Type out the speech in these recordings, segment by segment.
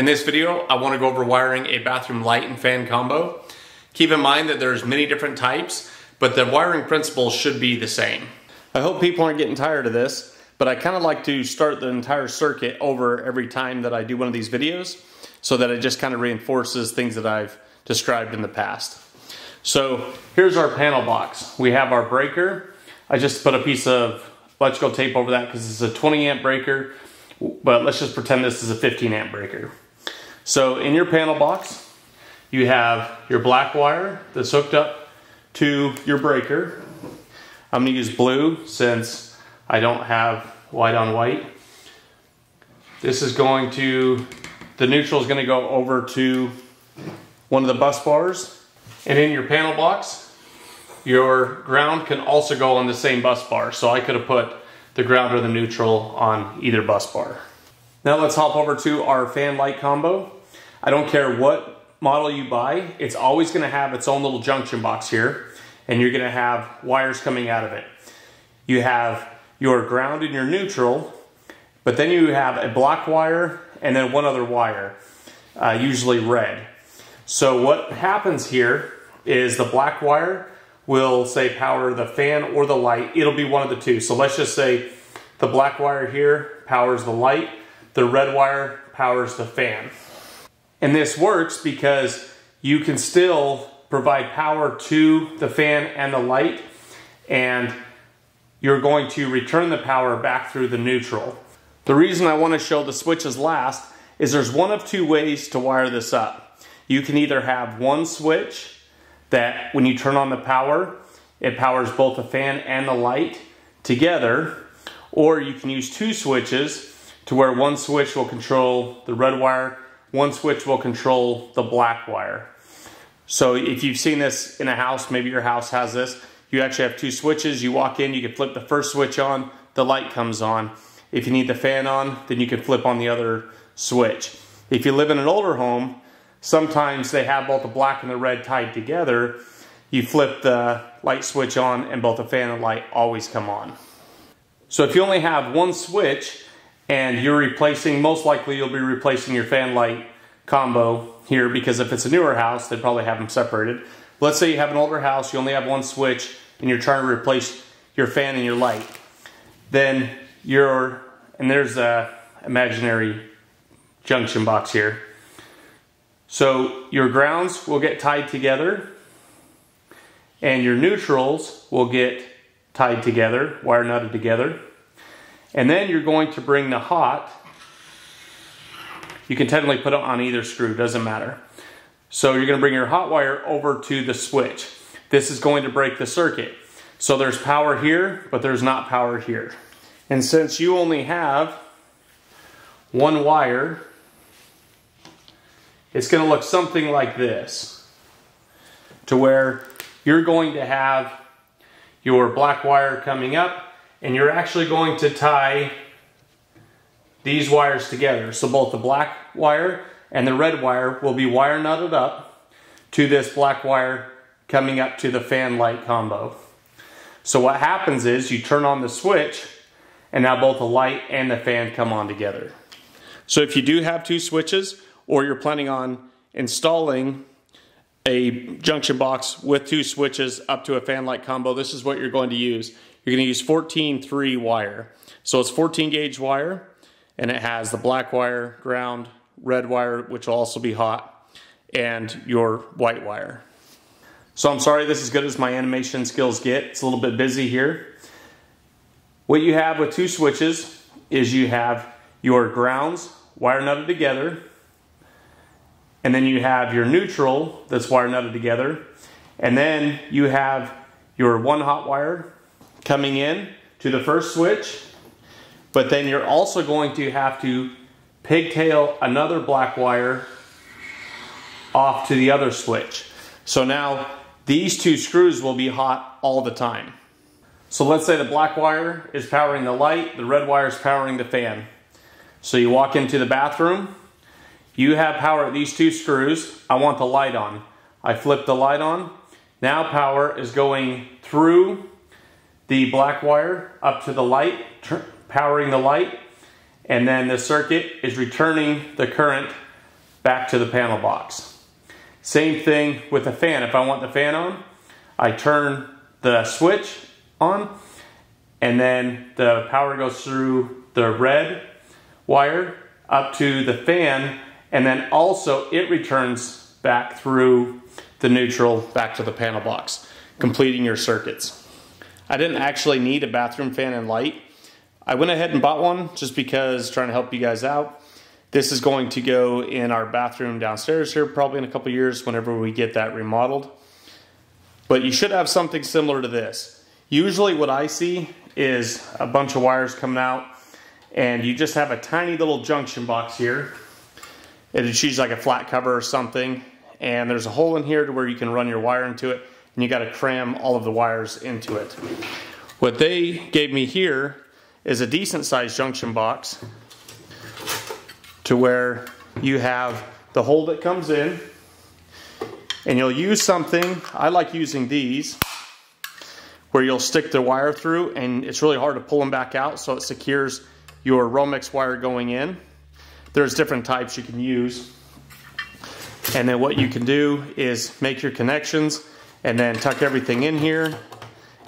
In this video, I want to go over wiring a bathroom light and fan combo. Keep in mind that there's many different types, but the wiring principles should be the same. I hope people aren't getting tired of this, but I kind of like to start the entire circuit over every time that I do one of these videos so that it just kind of reinforces things that I've described in the past. So here's our panel box. We have our breaker. I just put a piece of electrical tape over that because it's a 20 amp breaker, but let's just pretend this is a 15 amp breaker. So in your panel box, you have your black wire that's hooked up to your breaker. I'm gonna use blue since I don't have white on white. This is going to, the neutral is gonna go over to one of the bus bars. And in your panel box, your ground can also go on the same bus bar. So I could have put the ground or the neutral on either bus bar. Now let's hop over to our fan light combo. I don't care what model you buy, it's always gonna have its own little junction box here and you're gonna have wires coming out of it. You have your ground and your neutral, but then you have a black wire and then one other wire, uh, usually red. So what happens here is the black wire will say power the fan or the light. It'll be one of the two. So let's just say the black wire here powers the light, the red wire powers the fan. And this works because you can still provide power to the fan and the light and you're going to return the power back through the neutral. The reason I want to show the switches last is there's one of two ways to wire this up. You can either have one switch that when you turn on the power, it powers both the fan and the light together, or you can use two switches to where one switch will control the red wire, one switch will control the black wire. So if you've seen this in a house, maybe your house has this, you actually have two switches. You walk in, you can flip the first switch on, the light comes on. If you need the fan on, then you can flip on the other switch. If you live in an older home, Sometimes they have both the black and the red tied together. You flip the light switch on and both the fan and light always come on. So if you only have one switch and you're replacing, most likely you'll be replacing your fan light combo here because if it's a newer house, they probably have them separated. Let's say you have an older house, you only have one switch and you're trying to replace your fan and your light. Then you're, and there's a imaginary junction box here. So your grounds will get tied together and your neutrals will get tied together, wire nutted together. And then you're going to bring the hot, you can technically put it on either screw, doesn't matter. So you're gonna bring your hot wire over to the switch. This is going to break the circuit. So there's power here, but there's not power here. And since you only have one wire it's going to look something like this. To where you're going to have your black wire coming up and you're actually going to tie these wires together. So both the black wire and the red wire will be wire nutted up to this black wire coming up to the fan light combo. So what happens is you turn on the switch and now both the light and the fan come on together. So if you do have two switches, or you're planning on installing a junction box with two switches up to a fan light combo, this is what you're going to use. You're going to use 14-3 wire. So it's 14 gauge wire and it has the black wire, ground, red wire, which will also be hot, and your white wire. So I'm sorry this is good as my animation skills get. It's a little bit busy here. What you have with two switches is you have your grounds wire nutted together and then you have your neutral that's wire nutted together. And then you have your one hot wire coming in to the first switch. But then you're also going to have to pigtail another black wire off to the other switch. So now these two screws will be hot all the time. So let's say the black wire is powering the light, the red wire is powering the fan. So you walk into the bathroom, you have power at these two screws. I want the light on. I flip the light on. Now power is going through the black wire up to the light, powering the light, and then the circuit is returning the current back to the panel box. Same thing with the fan. If I want the fan on, I turn the switch on and then the power goes through the red wire up to the fan and then also it returns back through the neutral back to the panel box, completing your circuits. I didn't actually need a bathroom fan and light. I went ahead and bought one just because trying to help you guys out. This is going to go in our bathroom downstairs here probably in a couple years whenever we get that remodeled. But you should have something similar to this. Usually what I see is a bunch of wires coming out and you just have a tiny little junction box here. It's usually like a flat cover or something and there's a hole in here to where you can run your wire into it and you got to cram all of the wires into it. What they gave me here is a decent sized junction box to where you have the hole that comes in and you'll use something, I like using these, where you'll stick the wire through and it's really hard to pull them back out so it secures your Romex wire going in. There's different types you can use. And then what you can do is make your connections and then tuck everything in here.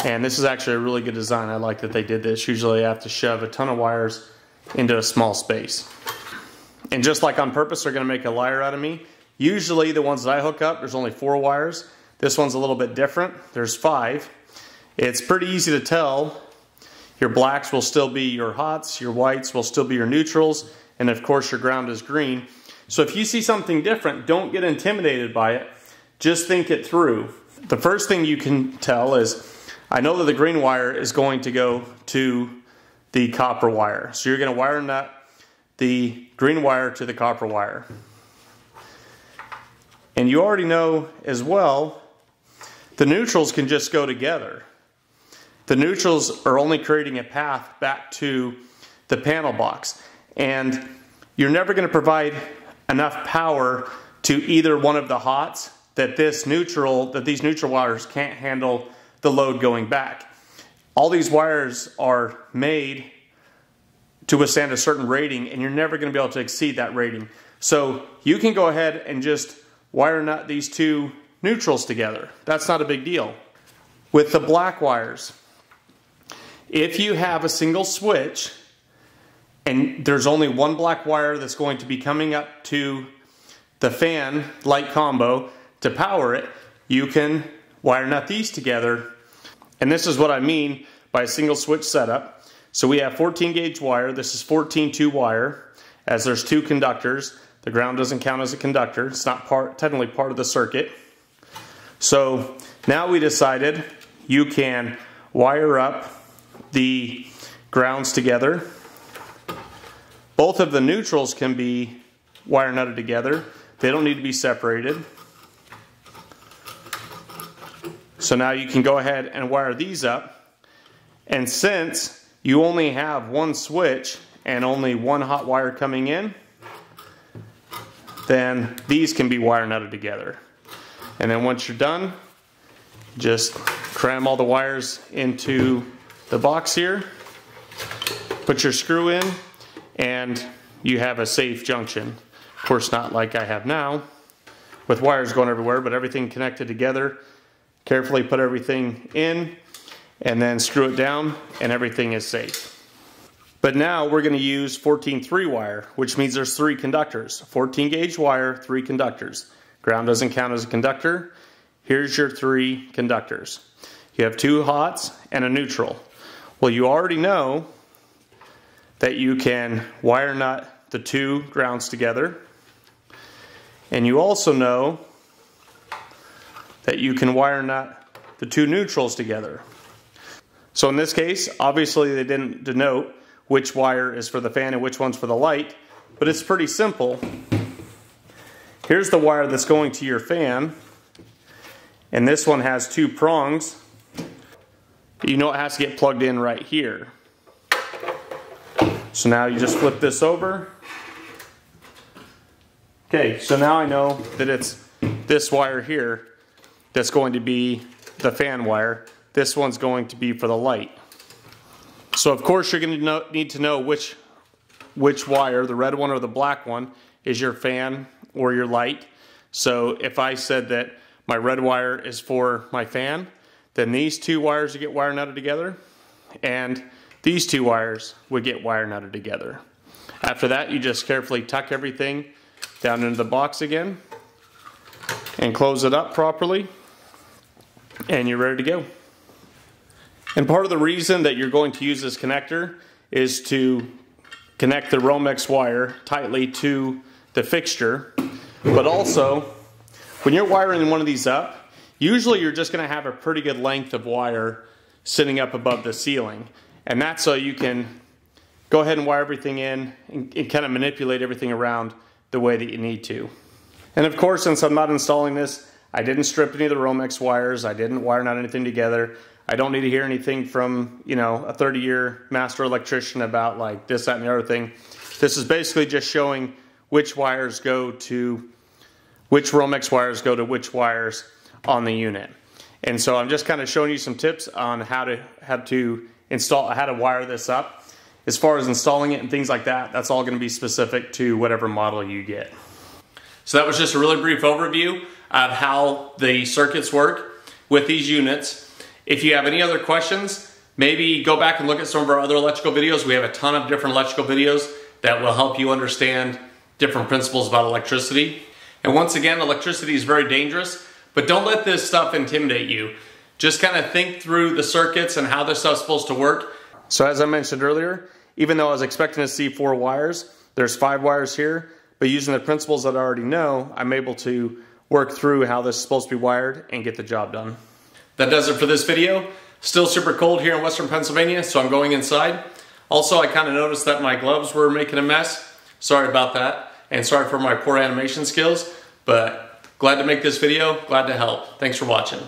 And this is actually a really good design. I like that they did this. Usually I have to shove a ton of wires into a small space. And just like on purpose, they're gonna make a liar out of me. Usually the ones that I hook up, there's only four wires. This one's a little bit different. There's five. It's pretty easy to tell. Your blacks will still be your hots, your whites will still be your neutrals, and of course your ground is green. So if you see something different, don't get intimidated by it. Just think it through. The first thing you can tell is, I know that the green wire is going to go to the copper wire. So you're gonna wire nut the green wire to the copper wire. And you already know as well, the neutrals can just go together. The neutrals are only creating a path back to the panel box. And you're never going to provide enough power to either one of the hots that this neutral, that these neutral wires can't handle the load going back. All these wires are made to withstand a certain rating and you're never going to be able to exceed that rating. So you can go ahead and just wire nut these two neutrals together. That's not a big deal. With the black wires, if you have a single switch and there's only one black wire that's going to be coming up to the fan light combo to power it, you can wire nut these together. And this is what I mean by a single switch setup. So we have 14 gauge wire. This is 14 2 wire as there's two conductors. The ground doesn't count as a conductor. It's not part, technically part of the circuit. So now we decided you can wire up the grounds together. Both of the neutrals can be wire nutted together. They don't need to be separated. So now you can go ahead and wire these up. And since you only have one switch and only one hot wire coming in, then these can be wire nutted together. And then once you're done, just cram all the wires into the box here, put your screw in, and you have a safe junction. Of course, not like I have now, with wires going everywhere, but everything connected together. Carefully put everything in, and then screw it down, and everything is safe. But now we're going to use 14 3 wire, which means there's three conductors. 14 gauge wire, three conductors. Ground doesn't count as a conductor. Here's your three conductors. You have two hots and a neutral. Well, you already know that you can wire nut the two grounds together. And you also know that you can wire nut the two neutrals together. So in this case, obviously they didn't denote which wire is for the fan and which one's for the light, but it's pretty simple. Here's the wire that's going to your fan, and this one has two prongs. You know it has to get plugged in right here. So now you just flip this over. Okay, so now I know that it's this wire here that's going to be the fan wire. This one's going to be for the light. So of course you're going to need to know which which wire, the red one or the black one, is your fan or your light. So if I said that my red wire is for my fan, then these two wires would get wire nutted together and these two wires would get wire nutted together. After that, you just carefully tuck everything down into the box again and close it up properly and you're ready to go. And part of the reason that you're going to use this connector is to connect the Romex wire tightly to the fixture, but also when you're wiring one of these up, usually you're just going to have a pretty good length of wire sitting up above the ceiling. And that's so you can go ahead and wire everything in and, and kind of manipulate everything around the way that you need to. And of course, since I'm not installing this, I didn't strip any of the Romex wires. I didn't wire nut anything together. I don't need to hear anything from, you know, a 30 year master electrician about like this, that, and the other thing. This is basically just showing which wires go to, which Romex wires go to which wires on the unit. And so I'm just kind of showing you some tips on how to, how to install, how to wire this up. As far as installing it and things like that, that's all going to be specific to whatever model you get. So that was just a really brief overview of how the circuits work with these units. If you have any other questions, maybe go back and look at some of our other electrical videos. We have a ton of different electrical videos that will help you understand different principles about electricity. And once again, electricity is very dangerous, but don't let this stuff intimidate you. Just kind of think through the circuits and how this stuff's supposed to work. So as I mentioned earlier, even though I was expecting to see four wires, there's five wires here, but using the principles that I already know, I'm able to work through how this is supposed to be wired and get the job done. That does it for this video. Still super cold here in Western Pennsylvania, so I'm going inside. Also, I kind of noticed that my gloves were making a mess. Sorry about that, and sorry for my poor animation skills, but glad to make this video, glad to help. Thanks for watching.